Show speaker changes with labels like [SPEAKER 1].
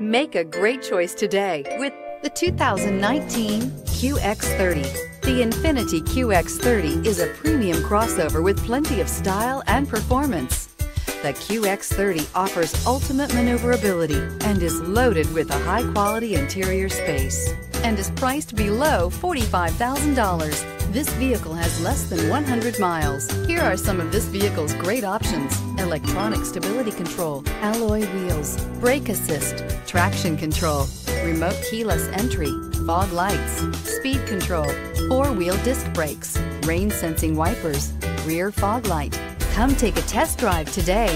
[SPEAKER 1] Make a great choice today with the 2019 QX30. The Infiniti QX30 is a premium crossover with plenty of style and performance. The QX30 offers ultimate maneuverability and is loaded with a high-quality interior space and is priced below $45,000. This vehicle has less than 100 miles. Here are some of this vehicle's great options. Electronic stability control, alloy wheels, brake assist, traction control, remote keyless entry, fog lights, speed control, four-wheel disc brakes, rain sensing wipers, rear fog light. Come take a test drive today.